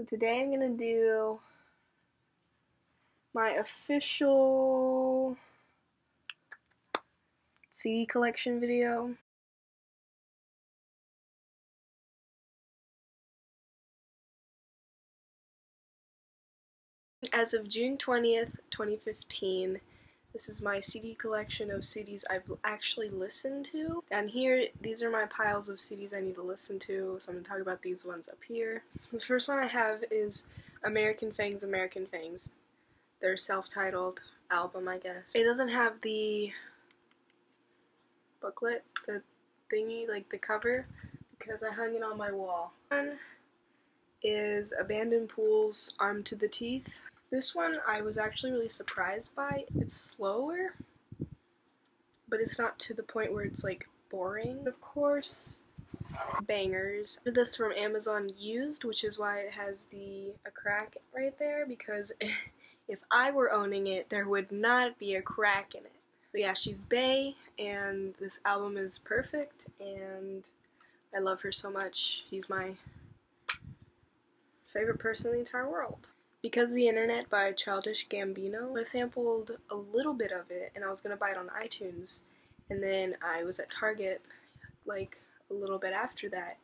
So today I'm gonna do my official CD collection video. As of June 20th, 2015, this is my CD collection of CDs I've actually listened to. And here, these are my piles of CDs I need to listen to, so I'm going to talk about these ones up here. The first one I have is American Fangs, American Fangs. Their self-titled album, I guess. It doesn't have the booklet, the thingy, like the cover, because I hung it on my wall. One is Abandoned Pools, Armed to the Teeth. This one I was actually really surprised by. It's slower, but it's not to the point where it's like boring. Of course, bangers. This from Amazon used, which is why it has the a crack right there because if I were owning it, there would not be a crack in it. But yeah, she's Bey, and this album is perfect, and I love her so much. She's my favorite person in the entire world. Because the Internet by Childish Gambino, I sampled a little bit of it and I was gonna buy it on iTunes. And then I was at Target like a little bit after that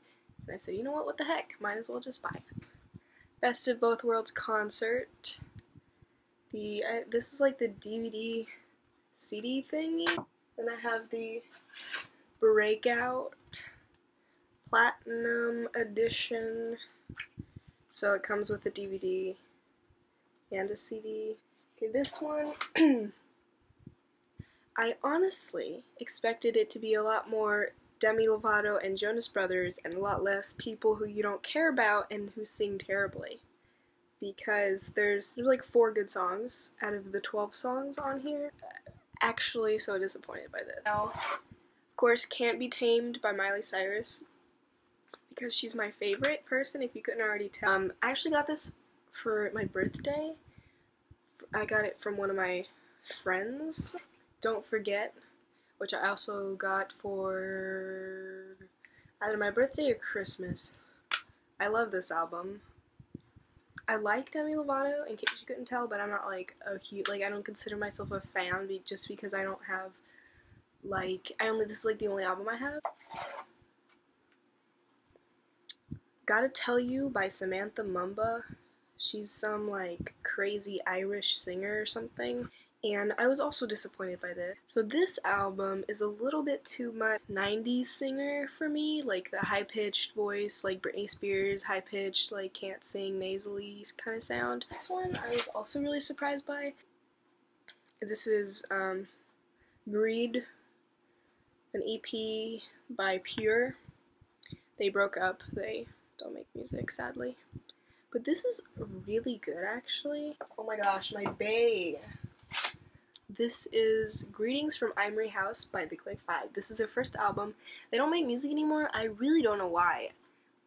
and I said, you know what, what the heck, might as well just buy it. Best of Both Worlds concert. The uh, This is like the DVD CD thingy. Then I have the Breakout Platinum Edition. So it comes with a DVD and a CD. Okay, this one, I honestly expected it to be a lot more Demi Lovato and Jonas Brothers and a lot less people who you don't care about and who sing terribly. Because there's, there's like four good songs out of the 12 songs on here. Actually, so disappointed by this. Now, of course, Can't Be Tamed by Miley Cyrus because she's my favorite person, if you couldn't already tell. Um, I actually got this for my birthday. I got it from one of my friends. Don't Forget, which I also got for either my birthday or Christmas. I love this album. I like Demi Lovato, in case you couldn't tell, but I'm not like a huge, like, I don't consider myself a fan just because I don't have, like, I only, this is like the only album I have. Gotta Tell You by Samantha Mumba. She's some like crazy Irish singer or something. And I was also disappointed by this. So this album is a little bit too much 90s singer for me, like the high-pitched voice, like Britney Spears, high-pitched, like can't sing nasally kind of sound. This one I was also really surprised by. This is um, Greed, an EP by Pure. They broke up. They don't make music, sadly. But this is really good, actually. Oh my gosh, my bae. This is Greetings from Imrie House by The Click Five. This is their first album. They don't make music anymore. I really don't know why.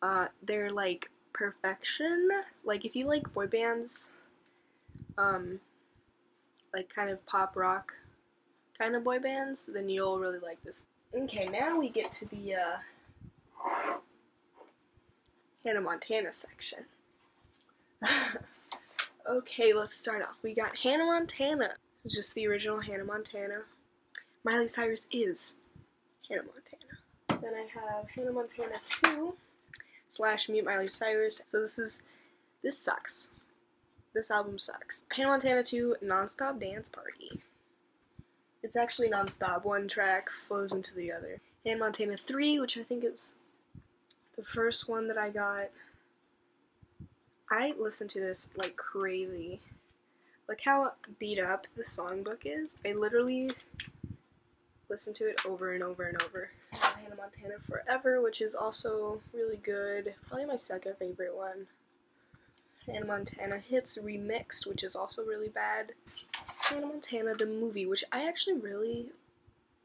Uh, they're like perfection. Like if you like boy bands, um, like kind of pop rock kind of boy bands, then you'll really like this. Okay, now we get to the uh, Hannah Montana section. okay, let's start off. We got Hannah Montana. This is just the original Hannah Montana. Miley Cyrus is Hannah Montana. Then I have Hannah Montana 2 slash Meet Miley Cyrus. So this is, this sucks. This album sucks. Hannah Montana 2 Nonstop Dance Party. It's actually nonstop. One track flows into the other. Hannah Montana 3, which I think is the first one that I got I listen to this like crazy. Like how beat up the songbook is. I literally listen to it over and over and over. Hannah Montana Forever, which is also really good. Probably my second favorite one. Hannah Montana Hits Remixed, which is also really bad. Hannah Montana the movie, which I actually really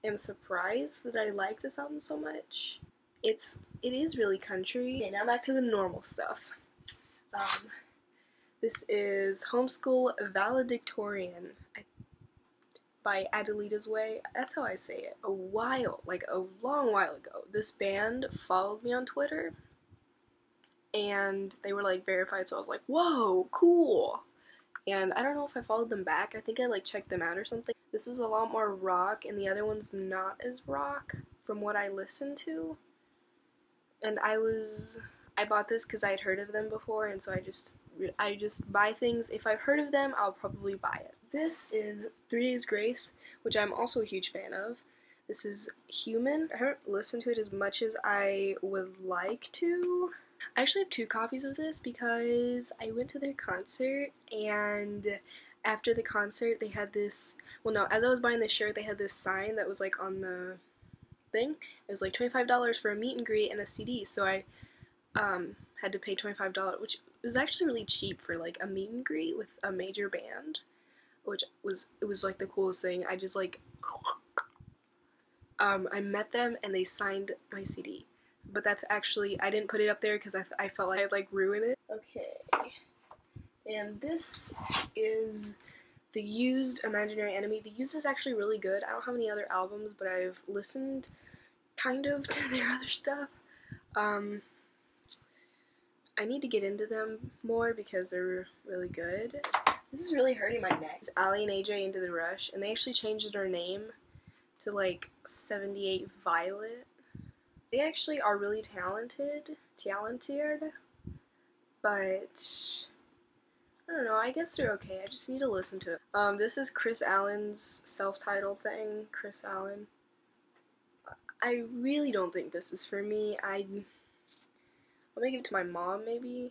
am surprised that I like this album so much. It's it is really country. Okay, now back to the normal stuff. Um, this is Homeschool Valedictorian by Adelita's Way. That's how I say it. A while, like a long while ago, this band followed me on Twitter. and they were like verified, so I was like, whoa, cool. And I don't know if I followed them back. I think I like checked them out or something. This is a lot more rock, and the other one's not as rock from what I listened to. And I was I bought this because I had heard of them before, and so I just I just buy things. If I've heard of them, I'll probably buy it. This is Three Days Grace, which I'm also a huge fan of. This is Human. I haven't listened to it as much as I would like to. I actually have two copies of this because I went to their concert and after the concert they had this well no, as I was buying this shirt they had this sign that was like on the thing. It was like $25 for a meet and greet and a CD. So I um, had to pay $25, which was actually really cheap for like a meet and greet with a major band, which was it was like the coolest thing. I just like um, I met them and they signed my CD. But that's actually I didn't put it up there because I, I felt like I'd like ruin it. Okay, and this is the used Imaginary Enemy. The used is actually really good. I don't have any other albums, but I've listened kind of to their other stuff. Um, I need to get into them more because they're really good. This is really hurting my neck. It's Aly and AJ into the Rush, and they actually changed their name to like 78 Violet. They actually are really talented, talented, but I don't know. I guess they're okay. I just need to listen to it. Um, this is Kris Allen's self-titled thing. Kris Allen. I really don't think this is for me. I let me give it to my mom, maybe.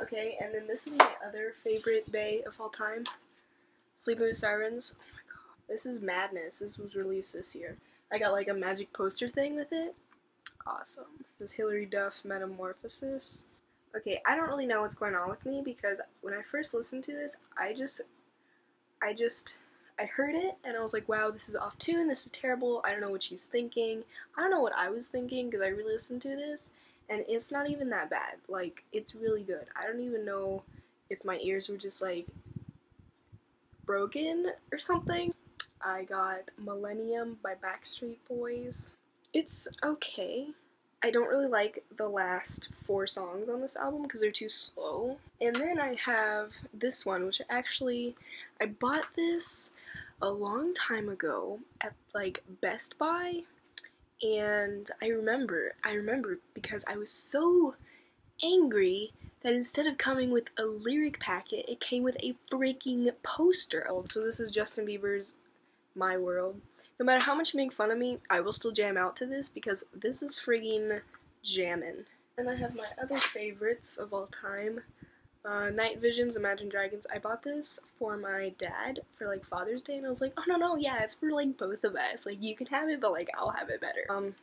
Okay, and then this is my other favorite Bae of all time. Sleeping with Sirens. Oh my god. This is madness. This was released this year. I got like a magic poster thing with it. Awesome. This is Hilary Duff Metamorphosis. Okay, I don't really know what's going on with me because when I first listened to this, I just, I just, I heard it and I was like, wow, this is off tune, this is terrible, I don't know what she's thinking. I don't know what I was thinking because I really listened to this and it's not even that bad. Like, it's really good. I don't even know if my ears were just like broken or something. I got Millennium by Backstreet Boys. It's okay. I don't really like the last four songs on this album because they're too slow. And then I have this one, which actually, I bought this a long time ago at like Best Buy and I remember, I remember because I was so angry that instead of coming with a lyric packet, it came with a freaking poster. Oh, So this is Justin Bieber's My World. No matter how much you make fun of me, I will still jam out to this because this is friggin' jammin'. And I have my other favorites of all time. Uh, Night Visions, Imagine Dragons. I bought this for my dad for like Father's Day, and I was like, oh no no, yeah, it's for like both of us. Like you can have it, but like I'll have it better. Um,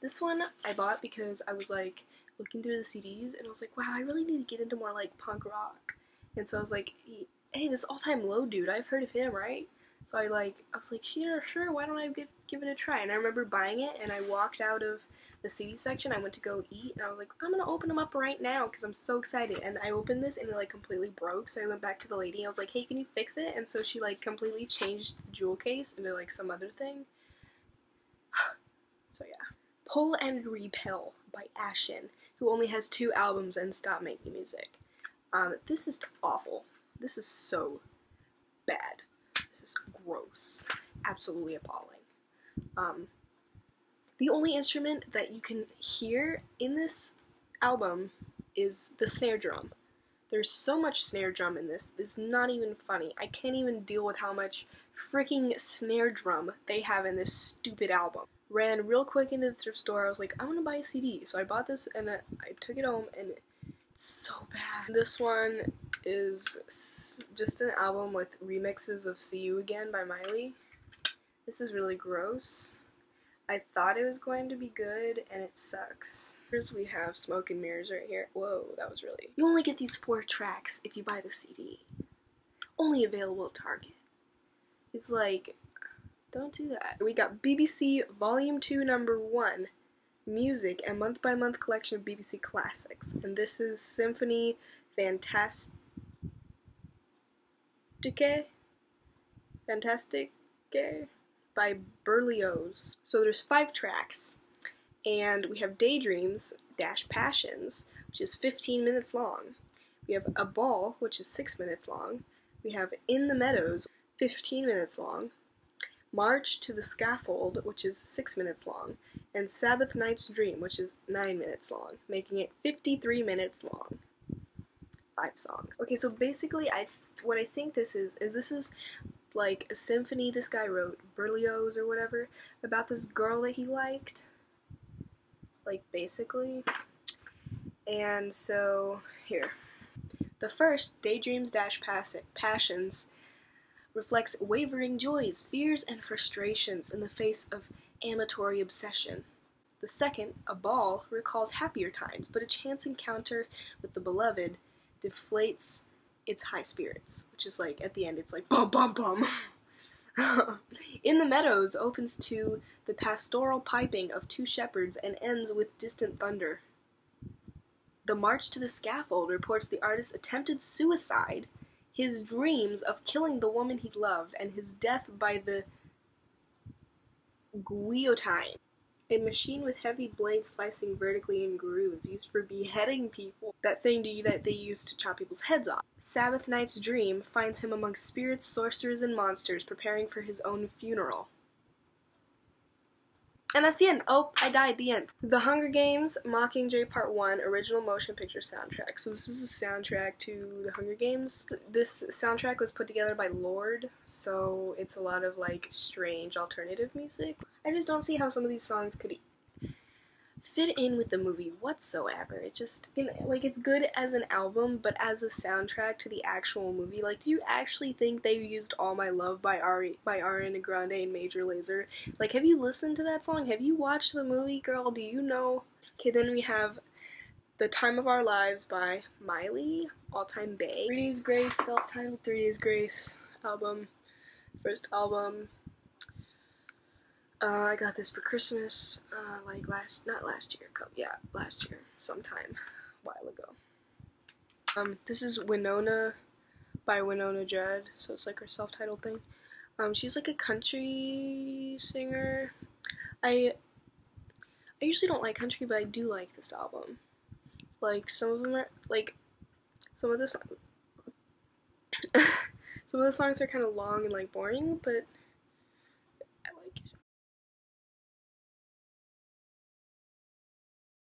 this one I bought because I was like looking through the CDs, and I was like, wow, I really need to get into more like punk rock. And so I was like, hey, this All Time Low dude, I've heard of him, right? So I like, I was like, yeah, sure, why don't I give give it a try? And I remember buying it, and I walked out of the CD section. I went to go eat, and I was like, I'm gonna open them up right now because I'm so excited. And I opened this, and it like completely broke. So I went back to the lady. and I was like, Hey, can you fix it? And so she like completely changed the jewel case into like some other thing. so yeah, Pull and Repel by Ashen, who only has two albums and stopped making music. Um, this is awful. This is so bad. This is gross. Absolutely appalling. Um, the only instrument that you can hear in this album is the snare drum. There's so much snare drum in this, it's not even funny. I can't even deal with how much freaking snare drum they have in this stupid album. Ran real quick into the thrift store, I was like, I want to buy a CD. So I bought this and I took it home and so bad. This one is just an album with remixes of See You Again by Miley. This is really gross. I thought it was going to be good, and it sucks. Here's we have Smoke and Mirrors right here. Whoa, that was really... You only get these four tracks if you buy the CD. Only available at Target. It's like, don't do that. We got BBC Volume 2 Number 1, Music, and month-by-month collection of BBC classics. And this is Symphony Fantastique? Fantastique? by Berlioz. So there's five tracks, and we have Daydreams dash Passions, which is 15 minutes long. We have A Ball, which is 6 minutes long. We have In the Meadows, 15 minutes long. March to the Scaffold, which is 6 minutes long. And Sabbath Night's Dream, which is 9 minutes long, making it 53 minutes long. Five songs. Okay, so basically, I what I think this is is this is like a symphony this guy wrote, Berlioz or whatever, about this girl that he liked. Like, basically. And so, here. The first, Daydreams Dash Passions, reflects wavering joys, fears, and frustrations in the face of amatory obsession. The second, A Ball, recalls happier times, but a chance encounter with the beloved deflates its high spirits, which is like at the end, it's like bum bum bum. In the Meadows opens to the pastoral piping of two shepherds and ends with distant thunder. The March to the Scaffold reports the artist's attempted suicide, his dreams of killing the woman he loved, and his death by the guillotine a machine with heavy blades slicing vertically in grooves, used for beheading people. That thing to, that they used to chop people's heads off. Sabbath Night's dream finds him among spirits, sorcerers, and monsters, preparing for his own funeral. And that's the end. Oh, I died. The end. The Hunger Games Mockingjay Part 1 original motion picture soundtrack. So, this is the soundtrack to The Hunger Games. This soundtrack was put together by Lorde, so it's a lot of like strange alternative music. I just don't see how some of these songs could fit in with the movie whatsoever. It just you know, like it's good as an album, but as a soundtrack to the actual movie, like do you actually think they used "All My Love" by Ari by Ariana Grande and Major Lazer? Like, have you listened to that song? Have you watched the movie, girl? Do you know? Okay, then we have "The Time of Our Lives" by Miley, All Time Bay, Three Days Grace, self-titled Three Days Grace album, first album. Uh, I got this for Christmas, uh, like last, not last year, yeah, last year, sometime, a while ago. Um, this is Wynonna by Wynonna Judd, so it's like her self-titled thing. Um, she's like a country singer. I, I usually don't like country, but I do like this album. Like, some of them are, like, some of the, some of the songs are kind of long and, like, boring, but